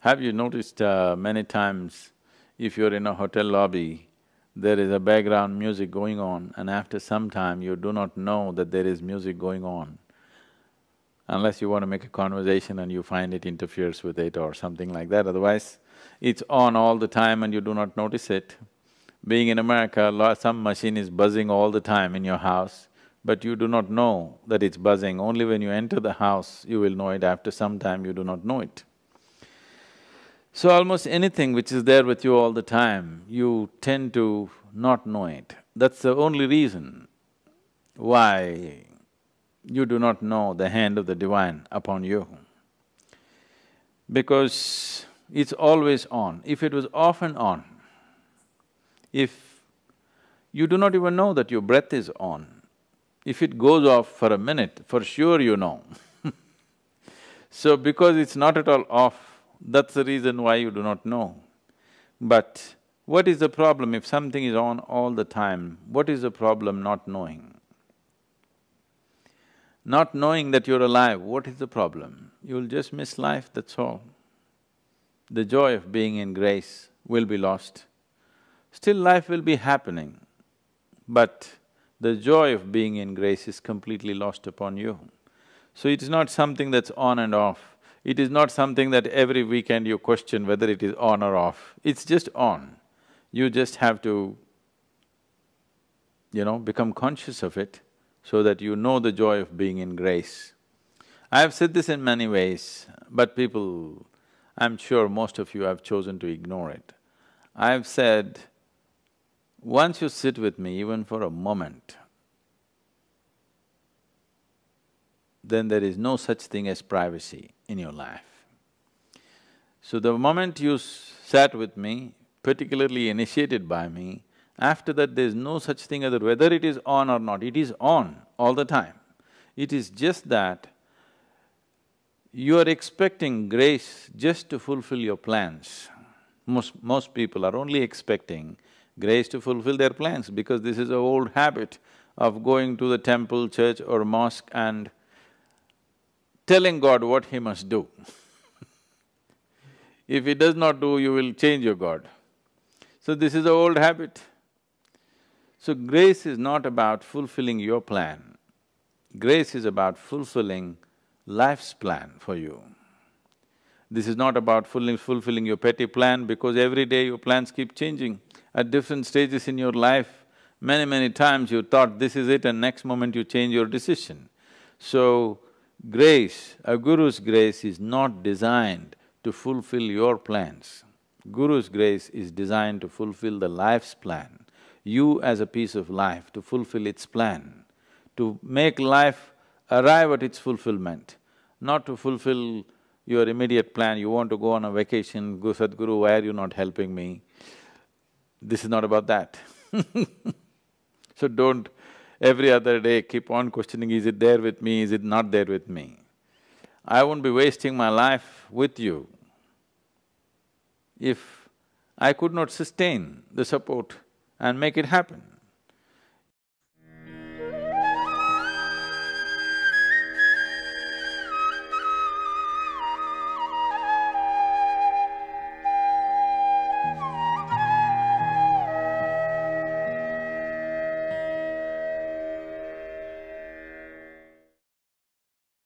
Have you noticed uh, many times if you're in a hotel lobby, there is a background music going on and after some time you do not know that there is music going on unless you want to make a conversation and you find it interferes with it or something like that, otherwise it's on all the time and you do not notice it. Being in America, some machine is buzzing all the time in your house, but you do not know that it's buzzing. Only when you enter the house, you will know it. After some time, you do not know it. So almost anything which is there with you all the time, you tend to not know it. That's the only reason why you do not know the hand of the divine upon you. Because it's always on. If it was off and on, if you do not even know that your breath is on, if it goes off for a minute, for sure you know So because it's not at all off, that's the reason why you do not know. But what is the problem if something is on all the time? What is the problem not knowing? Not knowing that you're alive, what is the problem? You'll just miss life, that's all. The joy of being in grace will be lost. Still life will be happening, but the joy of being in grace is completely lost upon you. So it is not something that's on and off. It is not something that every weekend you question whether it is on or off. It's just on. You just have to, you know, become conscious of it so that you know the joy of being in grace. I have said this in many ways, but people, I'm sure most of you have chosen to ignore it. I've said, once you sit with me even for a moment, then there is no such thing as privacy in your life. So the moment you sat with me, particularly initiated by me, after that there's no such thing as whether it is on or not, it is on all the time. It is just that you are expecting grace just to fulfill your plans. Most… most people are only expecting grace to fulfill their plans because this is an old habit of going to the temple, church or mosque and telling God what he must do. if he does not do, you will change your God. So this is an old habit. So grace is not about fulfilling your plan. Grace is about fulfilling life's plan for you. This is not about fulfilling your petty plan because every day your plans keep changing. At different stages in your life, many, many times you thought this is it and next moment you change your decision. So, grace, a guru's grace is not designed to fulfill your plans. Guru's grace is designed to fulfill the life's plan you as a piece of life to fulfill its plan, to make life arrive at its fulfillment, not to fulfill your immediate plan, you want to go on a vacation, go Sadhguru, why are you not helping me? This is not about that So don't every other day keep on questioning, is it there with me, is it not there with me? I won't be wasting my life with you if I could not sustain the support and make it happen.